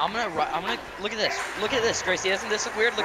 I'm gonna. I'm gonna look at this. Look at this, Gracie. Doesn't this look weird? Look